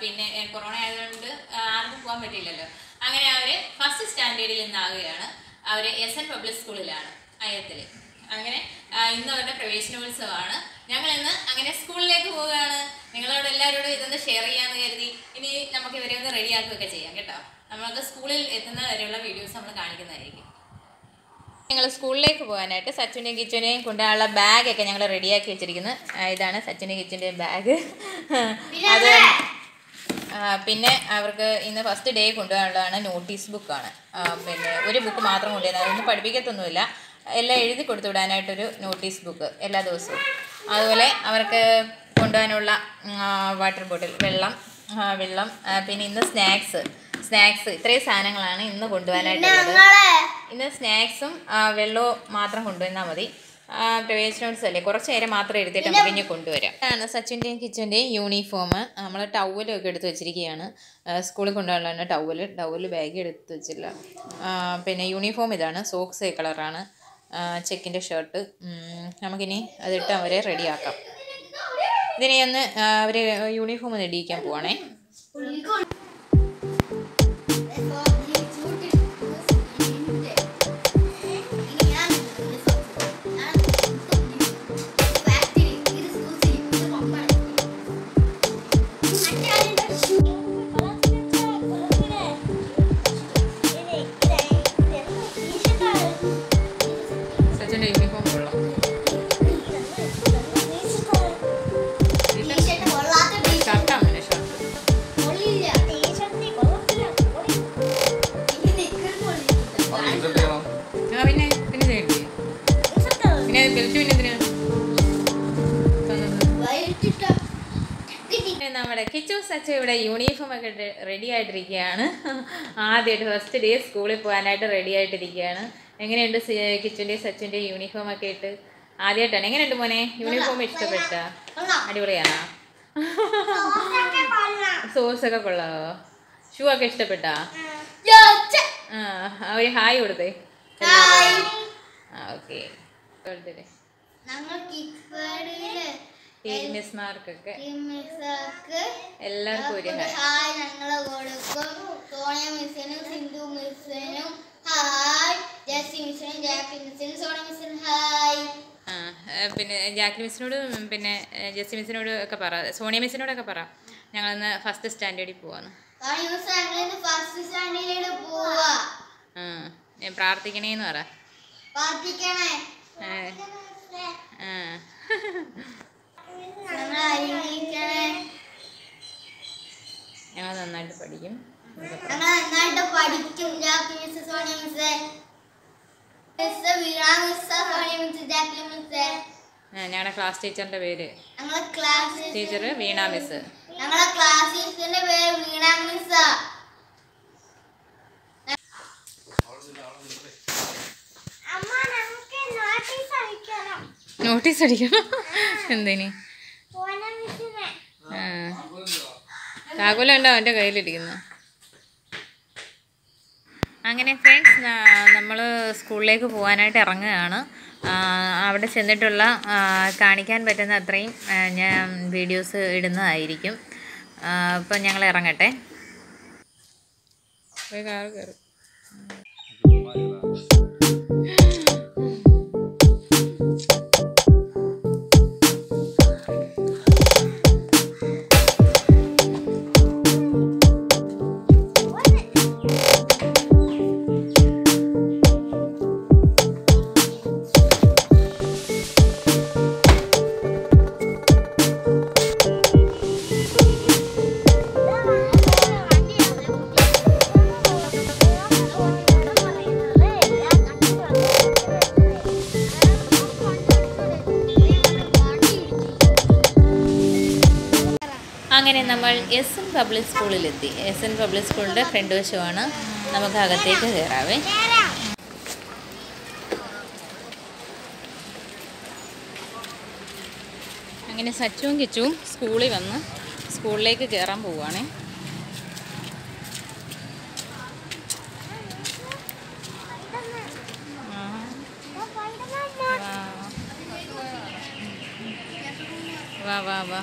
പിന്നെ കൊറോണ ആയതുകൊണ്ട് ആർക്കും പോകാൻ പറ്റില്ലല്ലോ അങ്ങനെ അവർ ഫസ്റ്റ് സ്റ്റാൻഡേർഡിൽ നിന്നാകുകയാണ് അവർ എസ് എൻ പബ്ലിക് സ്കൂളിലാണ് അയത്തിൽ അങ്ങനെ ഇന്ന് അവരുടെ പ്രവേശനോത്സവമാണ്. ഞങ്ങൾ ഇന്ന് അങ്ങനെ സ്കൂളിലേക്ക് പോവുകയാണ്. നിങ്ങളോട് എല്ലാവരോടും ഇതൊന്ന് ഷെയർ ചെയ്യാന്ന് കരുതി. ഇനി നമുക്ക് ഇവരെ ഒന്ന് റെഡിയാക്കുകയൊക്കെ ചെയ്യാം കേട്ടോ. നമ്മൾക്ക് സ്കൂളിൽ എത്തുന്ന വരെയുള്ള വീഡിയോസ് നമ്മൾ കാണിക്കുന്നതായിരിക്കും. ഞങ്ങൾ സ്കൂളിലേക്ക് പോകാനായിട്ട് സച്ചുവിന്റെയും കിച്ചുവിനെയും കൊണ്ടുള്ള ബാഗൊക്കെ ഞങ്ങൾ റെഡിയാക്കി വെച്ചിരിക്കുന്നത് ഇതാണ് സച്ചിന്റെ കിച്ചന്റെയും ബാഗ് അത് പിന്നെ അവർക്ക് ഇന്ന് ഫസ്റ്റ് ഡേ കൊണ്ടുപോകാനുള്ളതാണ് നോട്ടീസ് ബുക്കാണ് പിന്നെ ഒരു ബുക്ക് മാത്രം കൊണ്ടുവരുന്നത്. അതൊന്നും പഠിപ്പിക്കത്തൊന്നുമില്ല. എല്ലാം എഴുതി കൊടുത്തു വിടാനായിട്ടൊരു നോട്ടീസ് ബുക്ക് എല്ലാ ദിവസവും. അതുപോലെ അവർക്ക് കൊണ്ടുപോകാനുള്ള വാട്ടർ ബോട്ടിൽ വെള്ളം വെള്ളം പിന്നെ ഇന്ന് സ്നാക്സ് സ്നാക്സ് ഇത്രയും സാധനങ്ങളാണ് ഇന്ന് കൊണ്ടുപോകാനായിട്ടുള്ളത് ഇന്ന് സ്നാക്സും വെള്ളവും മാത്രം കൊണ്ടുവന്നാൽ മതി. ആ, പ്രവേശനോത്സവമല്ലേ കുറച്ച് നേരം മാത്രം എടുത്തിട്ട് നമുക്ക് ഇനി കൊണ്ടുവരാം. ഇതാണ് സച്ചിന്റെയും കിച്ചന്റെയും യൂണിഫോം നമ്മൾ ടവലൊക്കെ എടുത്ത് വെച്ചിരിക്കുകയാണ്. സ്കൂളിൽ കൊണ്ടുപോകാനുള്ള ടവൽ ടവൽ ബാഗ് എടുത്ത് വെച്ചില്ല. പിന്നെ യൂണിഫോം ഇതാണ്. സോക്സ് കളറാണ് ചെക്കിന്റെ ഷർട്ട് നമുക്കിനി അതിട്ട് അവരെ റെഡിയാക്കാം ഇതിനെ ഒന്ന് അവർ യൂണിഫോം ഒന്ന് ഇടിയിക്കാൻ പോവാണേ. നമ്മുടെ കിച്ചു സച്ച ഇവിടെ യൂണിഫോം ഒക്കെ ഇട്ട് റെഡി ആയിട്ടിരിക്കുകയാണ്. ആദ്യമായിട്ട് ഫസ്റ്റ് ഡേ സ്കൂളിൽ പോകാനായിട്ട് റെഡി ആയിട്ടിരിക്കുകയാണ്. എങ്ങനെയുണ്ട് സി- സച്ചിന്റെ സച്ചിന്റെയും യൂണിഫോം ഒക്കെ ഇട്ട്? ആദ്യമായിട്ടാണ്. എങ്ങനെയുണ്ട് മോനെ? യൂണിഫോം ഇഷ്ടപ്പെട്ട? അടിപൊളിയാണോ? സോസ് ഒക്കെ കൊള്ളാവോ? ഷൂ ഒക്കെ ഇഷ്ടപ്പെട്ടാ? ആ ഒരു ഹായ് കൊടുത്തേ. ഓക്കെ ഞങ്ങൾ വേർഡിൽ മിസ്മാർക്കൊക്കെ. എല്ലാവർക്കും ഒരു ഹായ്. ഞങ്ങൾ കൊടുക്കും. സോണിയ മിസ്സിനും സിന്ധു മിസ്സിനും ഹായ്. ജെസ്സി മിസ്സിനും ജാക്കി മിസ്സിനും സോണിയ മിസ്സിനും ഹായ്. പിന്നെ ജാക്കി മിസ്സിനോട് പിന്നെ ജസ്സി മിസ്സിനോട് ഒക്കെ പറ. സോണിയ മിസ്സിനോടൊക്കെ പറ. ഞങ്ങളിന്ന് ഫസ്റ്റ് സ്റ്റാൻഡേർഡിൽ പോവാന്ന്. പ്രാർത്ഥിക്കണേന്ന് പറ. പ്രാർത്ഥിക്കണേ. ആ. ഞങ്ങൾ നന്നായിട്ട് പഠിക്കും. ഞങ്ങൾ നന്നായിട്ട് പഠിക്കും. Jackie miss Sonia miss miss Veena miss Sonia miss Jackie miss ആ, ഞങ്ങളുടെ ക്ലാസ് ടീച്ചറിന്റെ പേര്. ഞങ്ങളെ ക്ലാസ് ടീച്ചർ വീണ മിസ് ഞങ്ങളെ ക്ലാസ് ടീച്ചറിന്റെ പേര് വീണ മിസ് അമ്മ നമുക്ക് നോട്ടീസ് അടിക്കണം? എന്തിന്? മിസ്സിനെ അവന്റെ കയ്യിലിരിക്കുന്നു അങ്ങനെ ഫ്രണ്ട്സ് നമ്മൾ സ്കൂളിലേക്ക് പോകാനായിട്ട് ഇറങ്ങുകയാണ്. അവിടെ ചെന്നിട്ടുള്ള കാണിക്കാൻ പറ്റുന്ന അത്രയും ഞാൻ വീഡിയോസ് ഇടുന്നതായിരിക്കും. അപ്പം ഞങ്ങൾ ഇറങ്ങട്ടെ. കാറ് കയറും. അങ്ങനെ നമ്മൾ എസ് എൻ പബ്ലിക് സ്കൂളിലെത്തി എസ് എൻ പബ്ലിക് സ്കൂളിന്റെ ഫ്രണ്ട് വശമാണ് നമുക്ക് അകത്തേക്ക് കയറാവേ. അങ്ങനെ സച്ചുവും കിച്ചുവും സ്കൂളിൽ വന്ന് സ്കൂളിലേക്ക് കയറാൻ പോവുകയാണ്. വാ വാ വാ.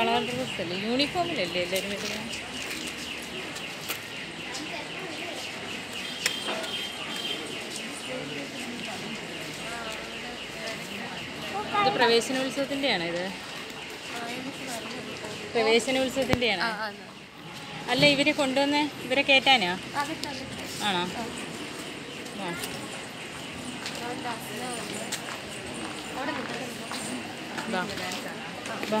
കളർ ഡ്രസ് അല്ലേ യൂണിഫോമിലല്ലേ എല്ലാവരും വരുന്നത് ഇത് പ്രവേശനോത്സവത്തിന്റെയാണോ ഇത്? പ്രവേശനോത്സവത്തിന്റെയാണോ? അല്ല ഇവരെ കൊണ്ടുവന്ന് ഇവരെ കയറ്റാനാ? ആണോ? ആ. വാ വാ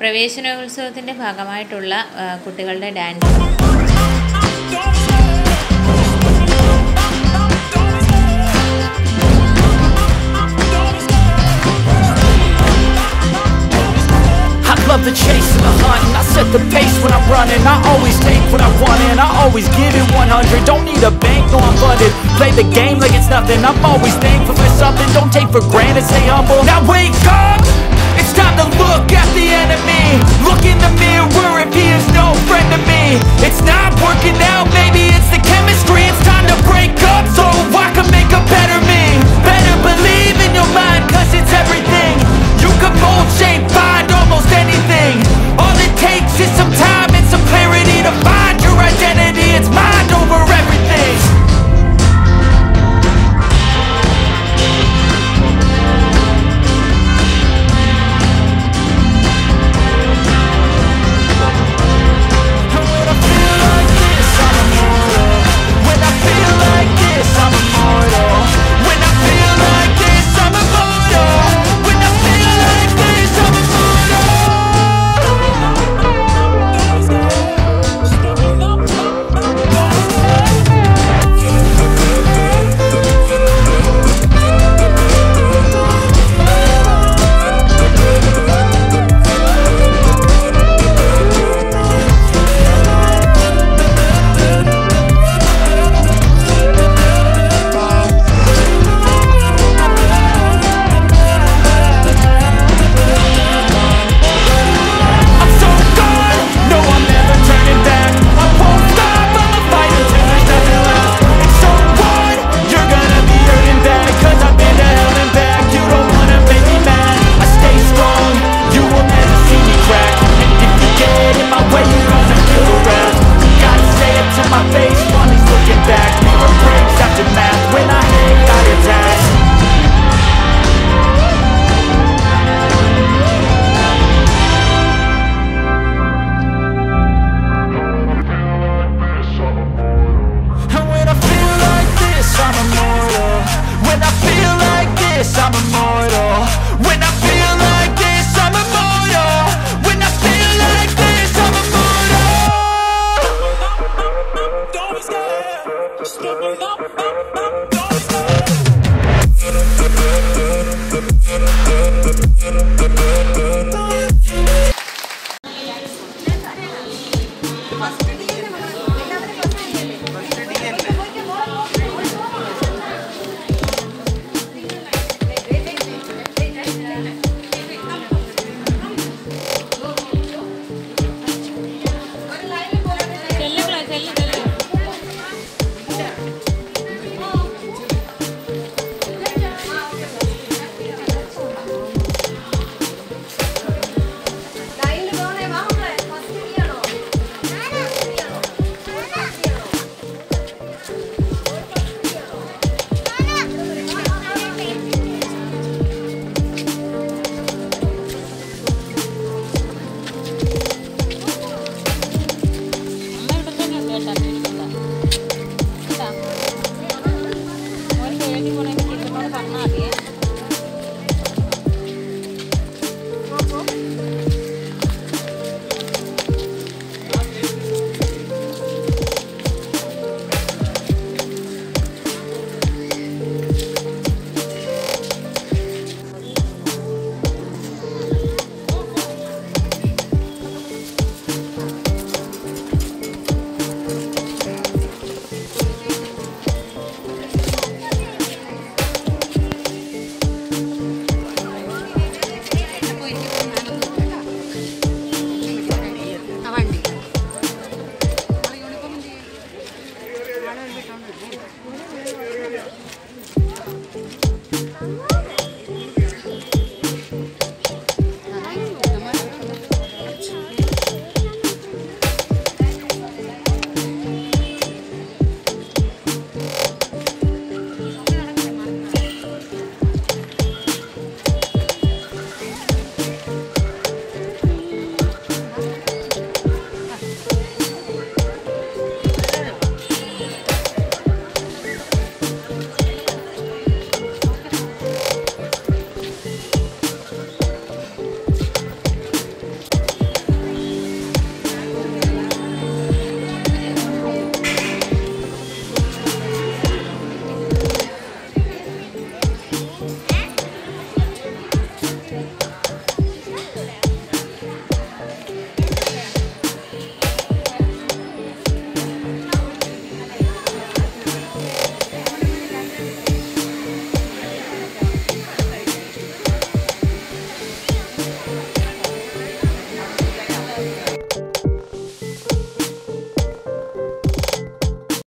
പ്രവേശനോത്സവത്തിൻ്റെ ഭാഗമായിട്ടുള്ള ആ, കുട്ടികളുടെ dance I love the chase and the hunt and I set the pace when I'm running I always take what I want and I always give it 100 Don't need a bank, no I'm funded Play the game like it's nothing I'm always thankful for something Don't take for granted, stay humble Now wake up! It's time to look at the enemy Look in the mirror if he is no friend to me. It's not working out, maybe it's the chemistry. It's time to break up so I can make a better me. Better believe in your mind cause it's everything. You can mold, shape, find almost anything. All it takes is some time.